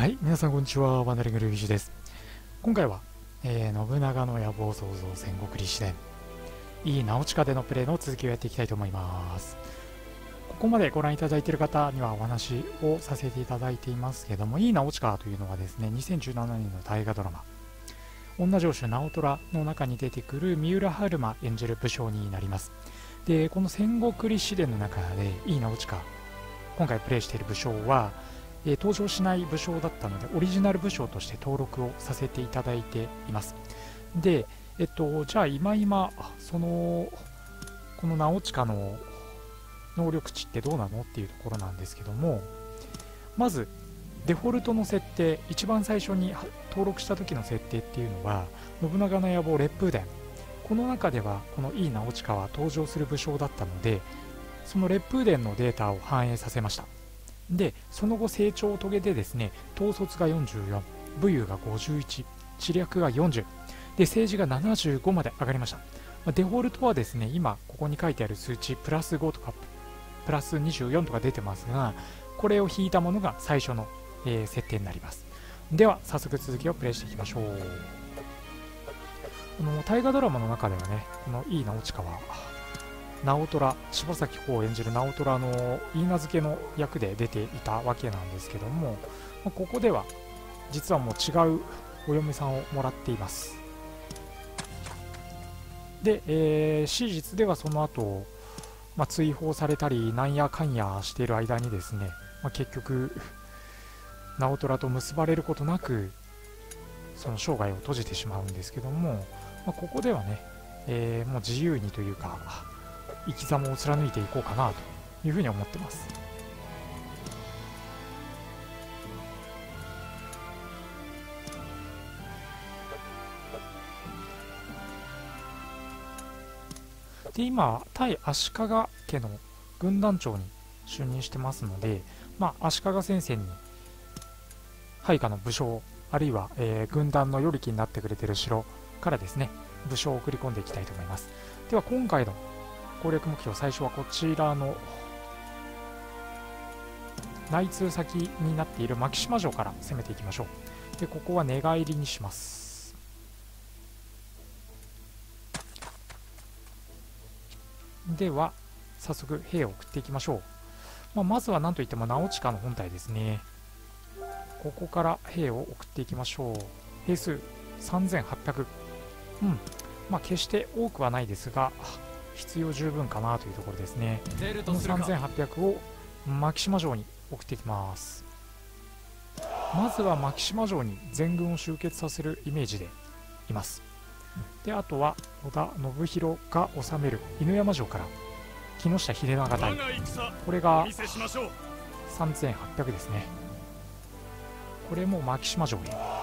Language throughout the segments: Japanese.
はい、皆さんこんにちは、ワンダリングルビージです。今回は、えー信長の野望創造戦国立志伝、いい直近でのプレイの続きをやっていきたいと思います。ここまでご覧いただいている方にはお話をさせていただいていますけども、いい直近というのはですね、2017年の大河ドラマ、女城主直虎の中に出てくる三浦春馬演じる武将になります。で、この戦国立志伝の中で、いい直近、今回プレイしている武将は、えー登場しない武将だったのでオリジナル武将として登録をさせていただいています。でえっとじゃあ今今そのこの直近の能力値ってどうなのっていうところなんですけどもまずデフォルトの設定一番最初に登録した時の設定っていうのは信長の野望烈風伝。この中ではこのいい直近は登場する武将だったのでその烈風伝のデータを反映させました。でその後成長を遂げてですね統率が44武勇が51知略が40で政治が75まで上がりました。まデフォルトはですね今ここに書いてある数値プラス5とかプラス24とか出てますがこれを引いたものが最初の、えー設定になります。では早速続きをプレイしていきましょう。この大河ドラマの中ではねこのいい直近は直虎柴咲コウ演じる直虎の言い名付けの役で出ていたわけなんですけども、まあここでは実はもう違うお嫁さんをもらっています。で、えー史実ではその後、まあ追放されたりなんやかんやしている間にですね、まあ結局直虎と結ばれることなくその生涯を閉じてしまうんですけども、まあここではね、えーもう自由にというか生き様を貫いていこうかなというふうに思ってます。で今対足利家の軍団長に就任してますので、まあ、足利先生に配下の武将あるいは、えー軍団の与力になってくれてる城からですね武将を送り込んでいきたいと思います。では今回の攻略目標最初はこちらの内通先になっている牧島城から攻めていきましょう。でここは寝返りにします。では早速兵を送っていきましょう、まあ、まずは何といっても直近の本体ですね。ここから兵を送っていきましょう。兵数3800うん。まあ決して多くはないですが必要十分かなというところですね。ことのするか。3800を牧島城に送っていきます。まずは牧島城に全軍を集結させるイメージでいます。であとは織田信弘が治める犬山城から木下秀長隊これがお見せしましょう。3800ですね。これも牧島城へ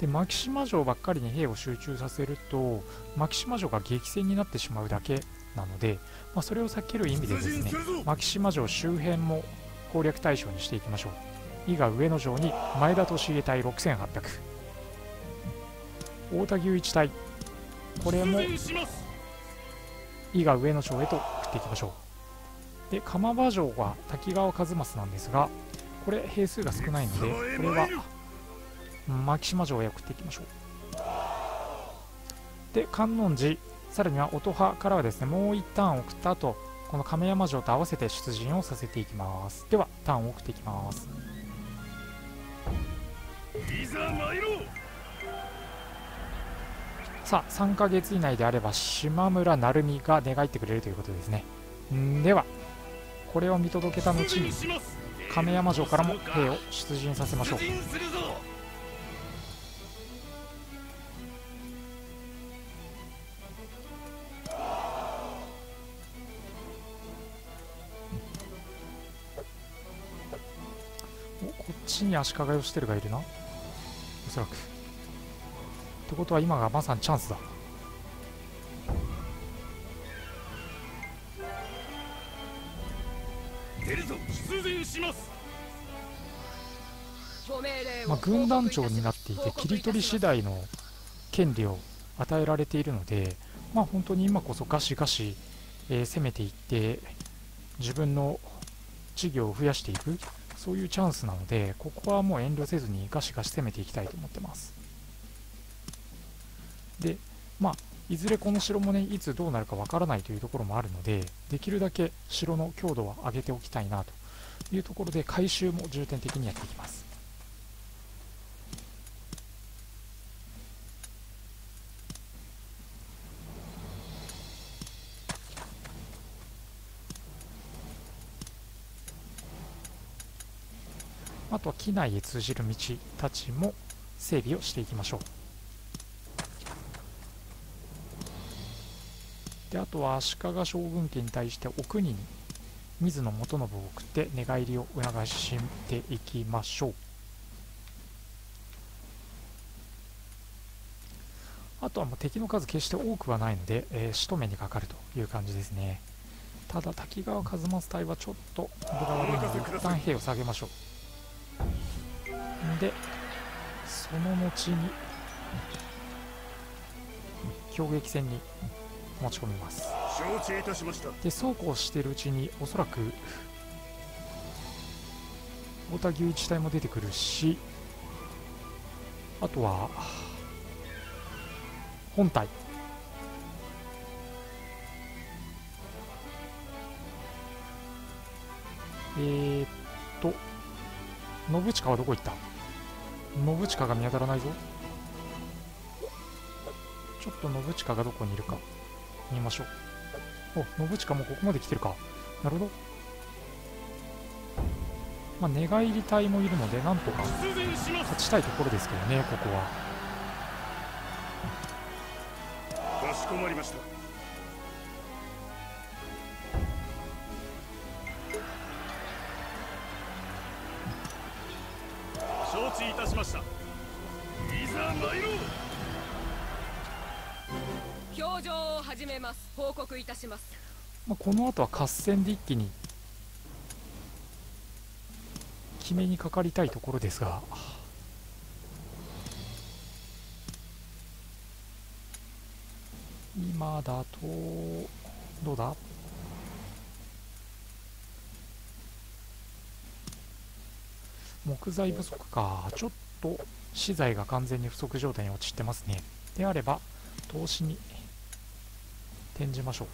で牧島城ばっかりに兵を集中させると牧島城が激戦になってしまうだけなので、まあ、それを避ける意味でですね牧島城周辺も攻略対象にしていきましょう。伊賀上野城に前田利家隊6800太田牛一隊。これも伊賀上野城へと送っていきましょう。で釜場城は滝川一益なんですがこれ兵数が少ないのでこれは牧島城へ送っていきましょう。で観音寺。さらには音羽からはですねもう一ターン送った後この亀山城と合わせて出陣をさせていきます。ではターンを送っていきます。いざ参ろう。さあ3ヶ月以内であれば島村成美が願ってくれるということですね。んではこれを見届けた後出に亀山城からも兵を出陣させましょうちに足利義輝がいるな。おそらく。ってことは今がまさにチャンスだ。出るぞ出陣します。まあ、軍団長になっていて切り取り次第の権利を与えられているので、まあ、本当に今こそガシガシ、えー攻めていって自分の事業を増やしていくそういうチャンスなのでここはもう遠慮せずにガシガシ攻めていきたいと思ってます。でまあいずれこの城もねいつどうなるかわからないというところもあるのでできるだけ城の強度は上げておきたいなというところで回収も重点的にやっていきます。とは機内へ通じる道たちも整備をしていきましょう。であとは足利将軍家に対してお国に水野元信を送って寝返りを促していきましょう。あとはもう敵の数決して多くはないので、えー、仕留めにかかるという感じですね。ただ滝川一正隊はちょっと分が悪いので一旦兵を下げましょう。でその後に攻撃戦に持ち込みます。承知いたしました。でそうこうしているうちにおそらく太田牛一隊も出てくるしあとは本体えー、っと信近はどこ行った？信近が見当たらないぞ。ちょっと信近がどこにいるか。見ましょう。お信近もここまで来てるか。なるほど。まあ寝返り隊もいるのでなんとか勝ちたいところですけどねここは。かしこまりました。承知いたしました。いざ参ろう。表情を始めます。報告いたします。まあ、この後は合戦で一気に決めにかかりたいところですが。今だとどうだ？木材不足か。ちょっと資材が完全に不足状態に陥ってますね。であれば投資に転じましょう、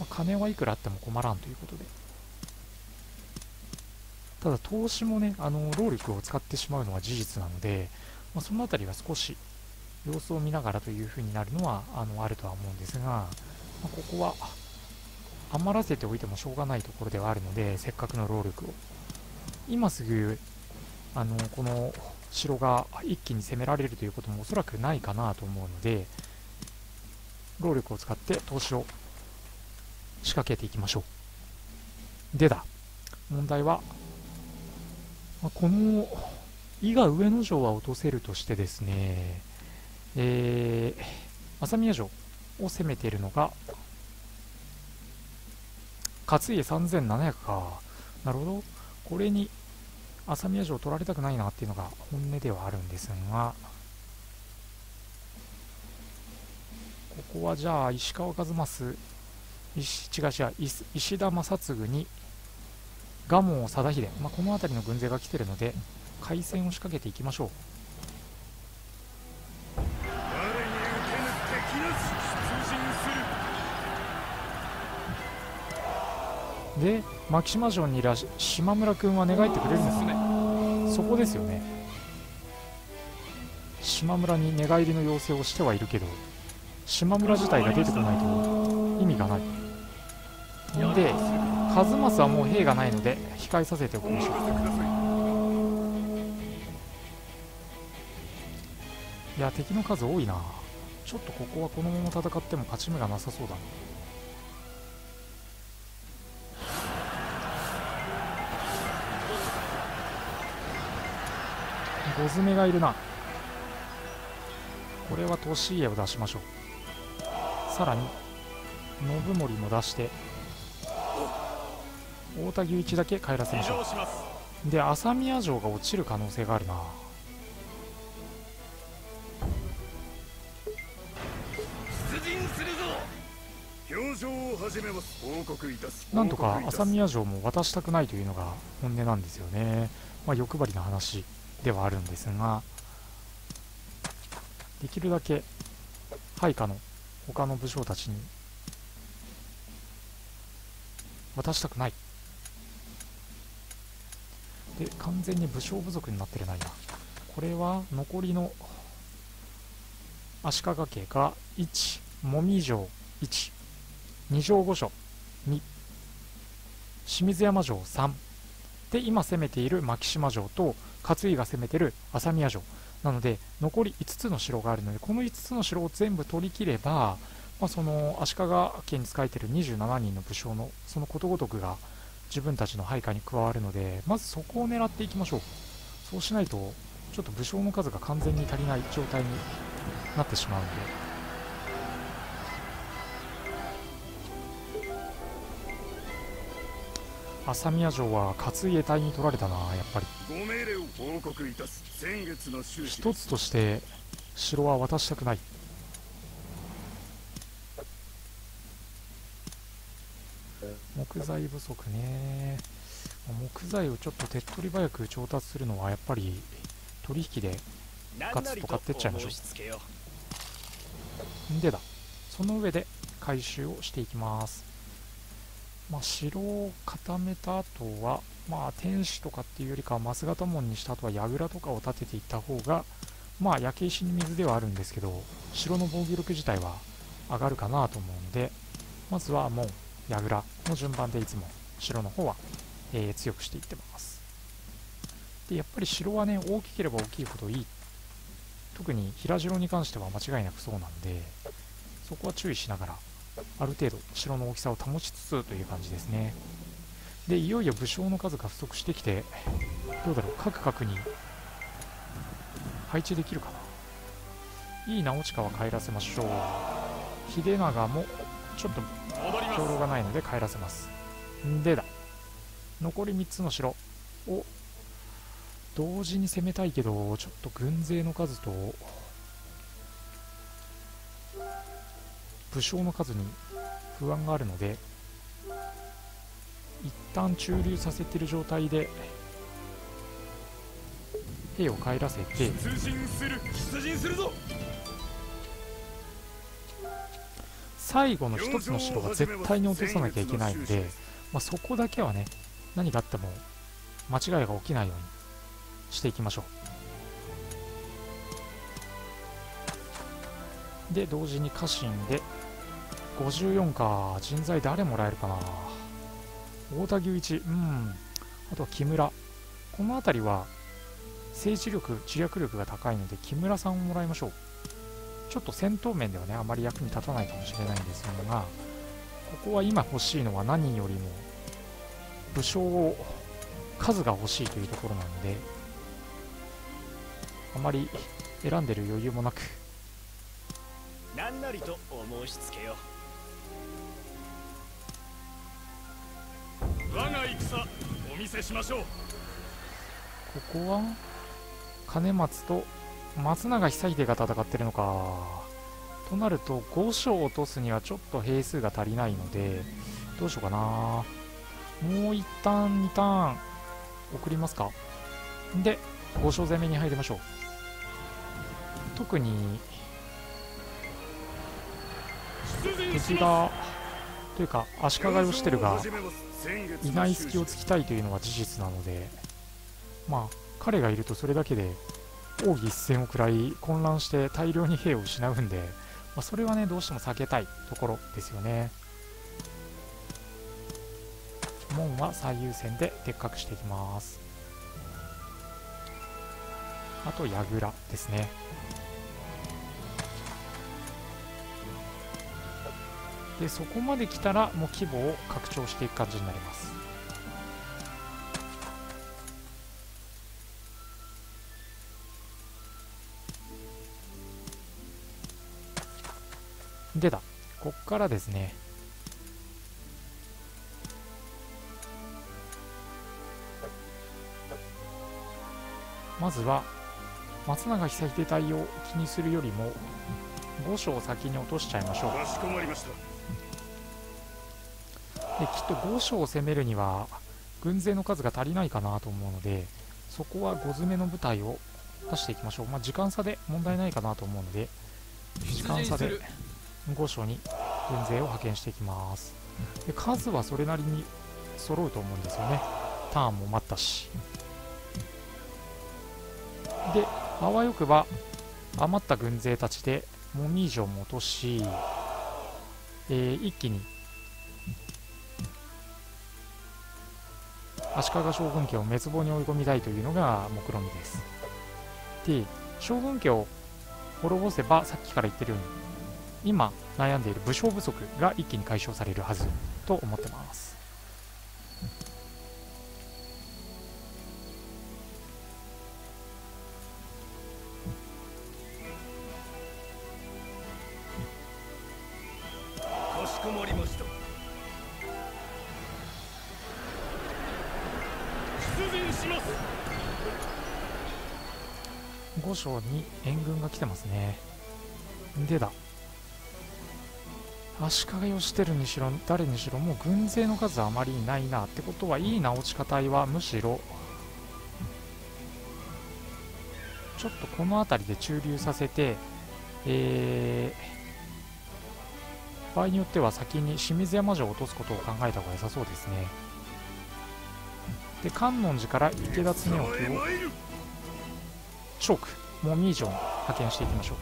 まあ、金はいくらあっても困らんということで。ただ投資もねあの労力を使ってしまうのは事実なので、まあ、その辺りは少し様子を見ながらというふうになるのはあのあるとは思うんですが、まあ、ここは余らせておいてもしょうがないところではあるのでせっかくの労力を。今すぐあのこの城が一気に攻められるということもおそらくないかなと思うので労力を使って投資を仕掛けていきましょう。でだ問題はこの伊賀上野城は落とせるとしてですねえー、朝宮城を攻めているのが勝家3700か。なるほど。これに朝宮城を取られたくないなっていうのが本音ではあるんですがここはじゃあ石川一益石違う違う石田正嗣に蒲生貞秀、まあ、この辺りの軍勢が来てるので海戦を仕掛けていきましょう。で牧島城にいる島村君は寝返ってくれるんですね。そこですよね。島村に寝返りの要請をしてはいるけど島村自体が出てこないと意味がない。で和正はもう兵がないので控えさせておきましょう。いや敵の数多いな。ちょっとここはこのまま戦っても勝ち目がなさそうだな。ゴズメがいるな。これは利家を出しましょう。さらに信盛も出して太田牛一だけ帰らせましょう。で朝宮城が落ちる可能性があるな。なんとか朝宮城も渡したくないというのが本音なんですよね。まあ、欲張りな話ではあるんですが、できるだけ配下の他の武将たちに渡したくない。で、完全に武将部族になってるな、今。これは残りの足利家が1、もみ城1、二条御所2、清水山城3で今攻めている牧島城と勝井が攻めてる朝宮城。なので残り5つの城があるのでこの5つの城を全部取り切れば、まあ、その足利家に仕えてる27人の武将のそのことごとくが自分たちの配下に加わるのでまずそこを狙っていきましょう。そうしないとちょっと武将の数が完全に足りない状態になってしまうので。朝宮城は勝家隊に取られたなやっぱり。ご命令を報告いたす先月の収支一つとして城は渡したくない。木材不足ね。木材をちょっと手っ取り早く調達するのはやっぱり取引でガツッと買ってっちゃいましょう。申し付けよでだ。その上で回収をしていきますまあ城を固めた後はまあ天守とかっていうよりかは増形門にした後は櫓とかを建てていった方がまあ焼け石に水ではあるんですけど城の防御力自体は上がるかなと思うんでまずは門櫓の順番でいつも城の方は、えー強くしていってます。でやっぱり城はね大きければ大きいほどいい。特に平城に関しては間違いなくそうなんでそこは注意しながらある程度城の大きさを保ちつつという感じですね。でいよいよ武将の数が不足してきてどうだろう各角に配置できるかな。いい直近は帰らせましょう。秀長もちょっと兵糧がないので帰らせます。んでだ残り3つの城を同時に攻めたいけどちょっと軍勢の数と武将の数に不安があるので一旦駐留させてる状態で兵を帰らせて出陣する出陣するぞ。最後の一つの城は絶対に落とさなきゃいけないので、まあ、そこだけはね何があっても間違いが起きないようにしていきましょう。で同時に家臣で54か人材誰もらえるかな。太田牛一うん。あとは木村。この辺りは政治力知略力が高いので木村さんをもらいましょう。ちょっと戦闘面ではねあまり役に立たないかもしれないんですがここは今欲しいのは何よりも武将を数が欲しいというところなのであまり選んでる余裕もなく。何なりとお申し付けよ我が戦お見せしましょう。ここは金松と松永久秀が戦ってるのか。となると5将を落とすにはちょっと兵数が足りないのでどうしようかな。もう一旦2ターン送りますか。で5将攻めに入りましょう。特に敵がというか足利義輝が表情を始めます先月のいない隙をつきたいというのは事実なのでまあ彼がいるとそれだけで奥義一戦を食らい混乱して大量に兵を失うんで、まあ、それはねどうしても避けたいところですよね。門は最優先ででっかくしていきます。あと櫓ですね。でそこまで来たらもう規模を拡張していく感じになります。でだ。こっからですね。まずは松永久秀隊を気にするよりも5章先に落としちゃいましょう。かしこまりました。できっと5章を攻めるには軍勢の数が足りないかなと思うのでそこは5詰めの部隊を出していきましょう、まあ、時間差で問題ないかなと思うので時間差で5章に軍勢を派遣していきます。で数はそれなりに揃うと思うんですよね。ターンも待ったし。であわよくば余った軍勢たちでもみじをも落とし、えー、一気に足利将軍家を滅亡に追い込みたいというのが目論見です。で将軍家を滅ぼせばさっきから言ってるように今悩んでいる武将不足が一気に解消されるはずと思ってます。かしこまりました5章に援軍が来てますね。でだ。足利義輝にしろ誰にしろもう軍勢の数あまりないなってことはいい直ち方はむしろ。ちょっとこの辺りで駐留させてえー、場合によっては先に清水山城を落とすことを考えた方が良さそうですね。で観音寺から池田恒興を。チョークモミー城に派遣していきましょう。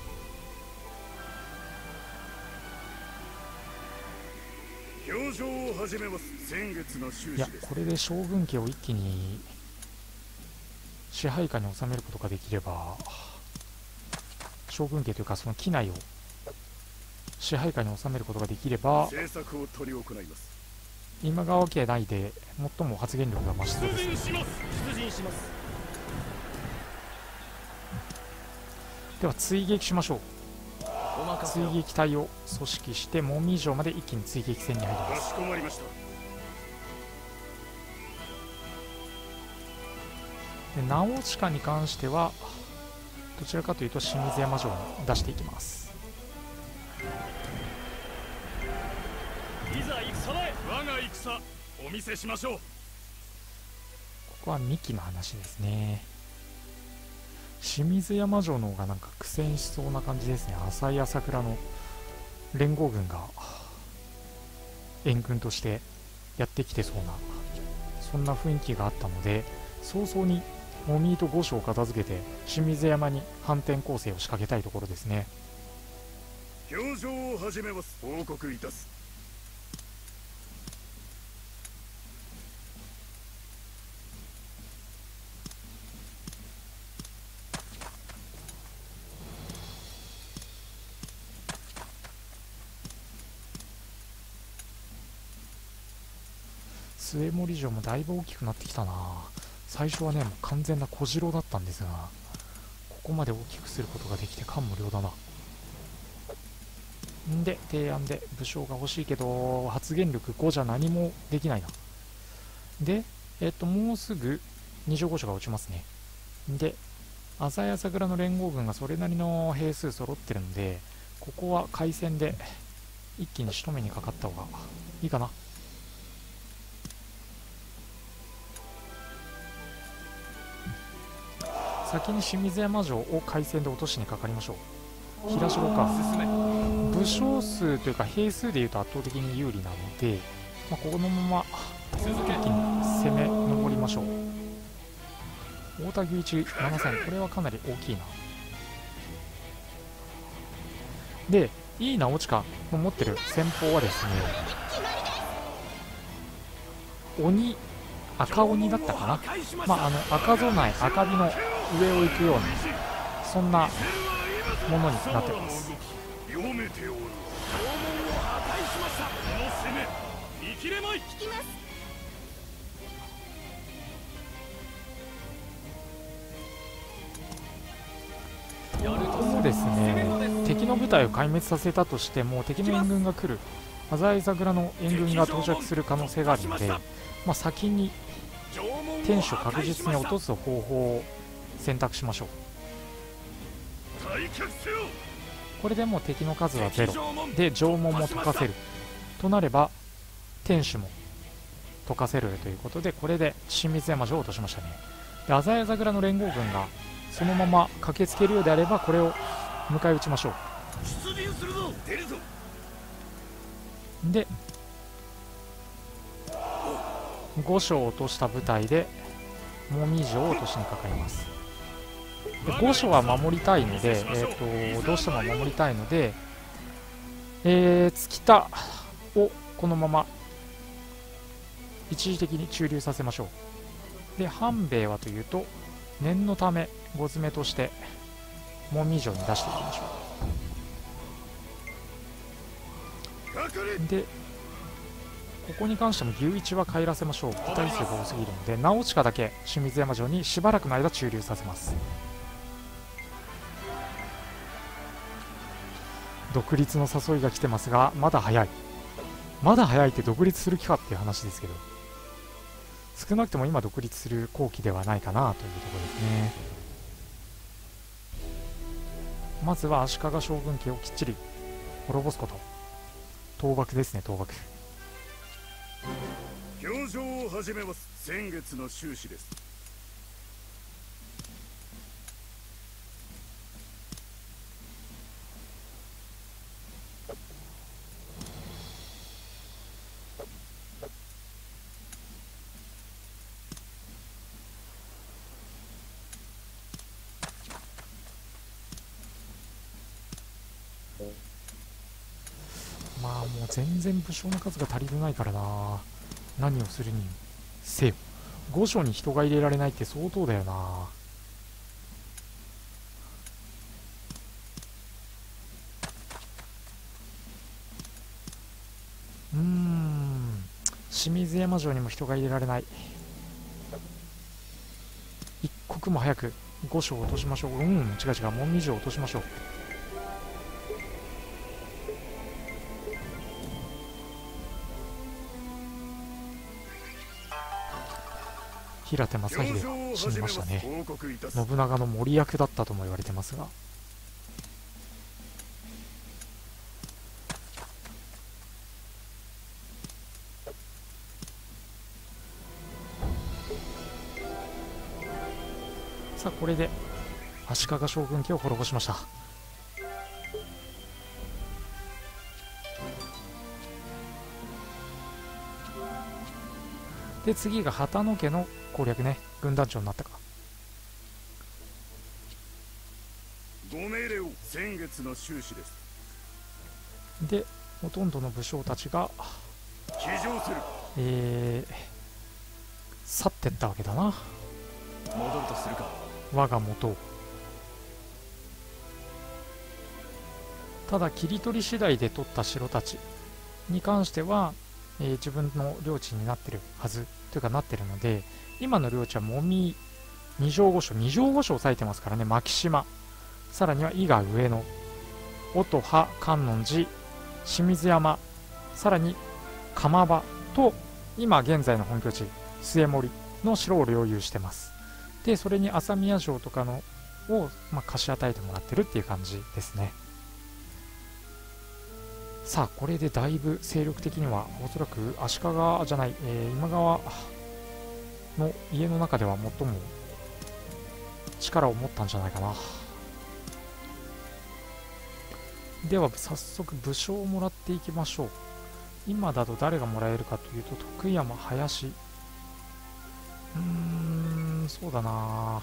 いやこれで将軍家を一気に支配下に収めることができれば将軍家というかその機内を支配下に収めることができれば政策を取り行います。今川家内で最も発言力が増しそうです出陣します出陣しますでは追撃しましょう。追撃隊を組織してもみ城まで一気に追撃戦に入ります。で直近に関してはどちらかというと清水山城に出していきます。いざ戦へ。我が戦お見せしましょう。ここは2期の話ですね清水山城の方がなんか苦戦しそうな感じですね。浅井朝倉の連合軍が援軍としてやってきてそうなそんな雰囲気があったので早々にモミーと五所を片付けて清水山に反転攻勢を仕掛けたいところですね。表情を始めます。報告いたす。末森城もだいぶ大きくなってきたな。最初はねもう完全な小城だったんですがここまで大きくすることができて感無量だな。んで提案で武将が欲しいけど発言力5じゃ何もできないな。でえっともうすぐ二条御所が落ちますね。で浅井朝倉の連合軍がそれなりの兵数揃ってるんでここは海戦で一気に仕留めにかかった方がいいかな。先に清水山城を海戦で落としにかかりましょう。平城か。武将数というか兵数でいうと圧倒的に有利なので、まあ、このまま一気に攻め上りましょう。太田牛一7000これはかなり大きいな。でいい直近の持ってる。戦法はですね鬼赤鬼だったかな。まああの赤備え赤火の上を行くようなそんなものになってます。読めておる破壊しましたこの攻め見切れまいやるとこもですね。敵の部隊を壊滅させたとしても敵の援軍が来る。浅井桜の援軍が到着する可能性があるので、まあ、先に縄文を天守確実に落とす方法を選択しましょう。これでもう敵の数はゼロ。で縄文も解かせる。となれば天守も解かせるということでこれで新水山城を落としましたね。で浅谷桜の連合軍がそのまま駆けつけるようであればこれを迎え撃ちましょう。で5将を落とした部隊でもみ城を落としにかかります。で5将は守りたいので、えー、とどうしても守りたいので、えー、月田をこのまま一時的に駐留させましょう。で半兵衛はというと念のため5詰めとしてもみ城に出していきましょう。でここに関しても牛一は帰らせましょう。部隊数が多すぎるので直近だけ清水山城にしばらくの間駐留させます。独立の誘いが来てますがまだ早い。まだ早いって独立する気かっていう話ですけど。少なくとも今独立する後期ではないかなというところですね。まずは足利将軍家をきっちり滅ぼすこと。倒幕ですね倒幕。表彰を始めます。先月の収支です。全然武将の数が足りてないからな。何をするにせよ。御所に人が入れられないって相当だよな。うん。清水山城にも人が入れられない。一刻も早く御所を落としましょう。うん。違う違う。門見城を落としましょう。平手正秀が死にましたね。信長の森役だったとも言われてますが。さあこれで足利将軍家を滅ぼしました。で次が旗野家の攻略ね。軍団長になったか。ご命令を。先月の収支です。でほとんどの武将たちがえー、去ってったわけだな。戻るとするか。我が元を。ただ切り取り次第で取った城たちに関しては、えー自分の領地になってるはずというかなってるので今の領地はもみ二条御所二条御所を抑えてますからね牧島。さらには伊賀上野。音羽観音寺清水山。さらに釜場と今現在の本拠地末森の城を領有してます。でそれに朝宮城とかのを、まあ、貸し与えてもらってるっていう感じですね。さあこれでだいぶ勢力的にはおそらく足利じゃない、えー今川の家の中では最も力を持ったんじゃないかな。では早速武将をもらっていきましょう。今だと誰がもらえるかというと徳山林。うーんそうだな。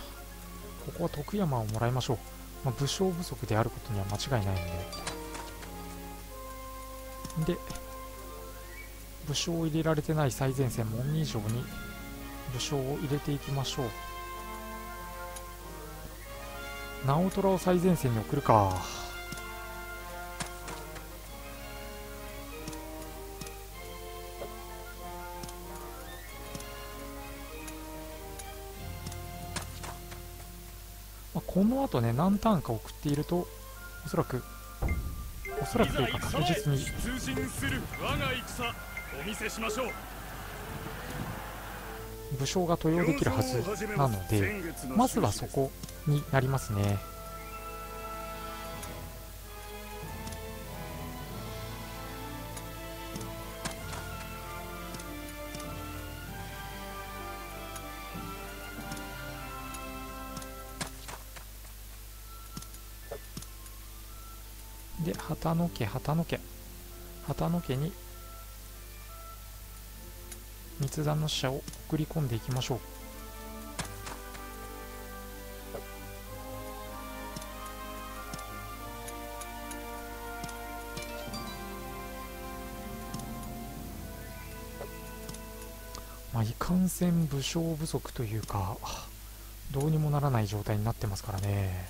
ここは徳山をもらいましょう、まあ、武将不足であることには間違いないので。で武将を入れられてない最前線門見城に武将を入れていきましょう。直虎を最前線に送るか。この後ね何ターンか送っているとおそらくおそらくというか確実に。通信する我が戦お見せしましょう。武将が登用できるはずなのでまずはそこになりますね。旗の家旗の家旗の家に密談の使者を送り込んでいきましょう。まあ、いかんせん武将不足というかどうにもならない状態になってますからね。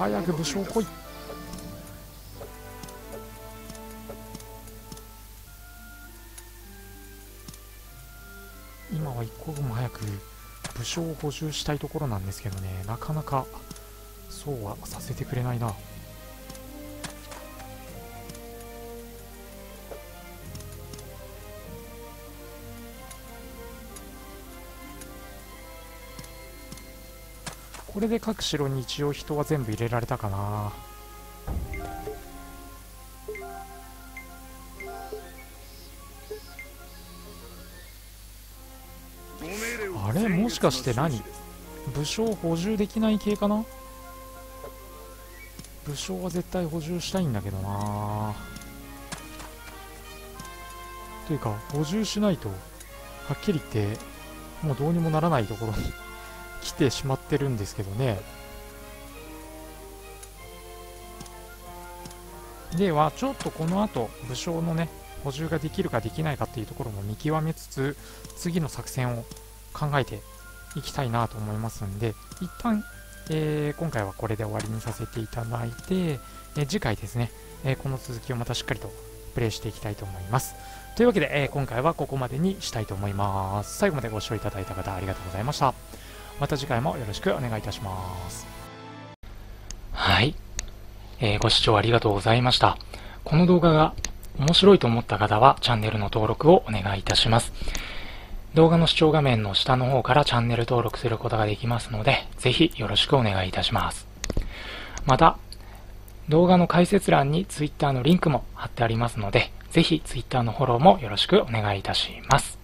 早く武将来い。今は一刻も早く武将を補充したいところなんですけどね。なかなかそうはさせてくれないな。これで各城に一応人は全部入れられたかな。あれ？もしかして何？武将補充できない系かな？武将は絶対補充したいんだけどな。というか補充しないとはっきり言ってもうどうにもならないところに来てしまってるんですけどね。ではちょっとこの後武将のね補充ができるかできないかっていうところも見極めつつ次の作戦を考えていきたいなと思いますんで一旦、えー今回はこれで終わりにさせていただいて、えー次回ですね、えーこの続きをまたしっかりとプレイしていきたいと思います。というわけで、え今回はここまでにしたいと思います。最後までご視聴いただいた方ありがとうございました。また次回もよろしくお願いいたしますはい、えーご視聴ありがとうございましたこの動画が面白いと思った方はチャンネルの登録をお願いいたします動画の視聴画面の下の方からチャンネル登録することができますので、ぜひよろしくお願いいたします。また、動画の解説欄に Twitter のリンクも貼ってありますので、ぜひ Twitter のフォローもよろしくお願いいたします。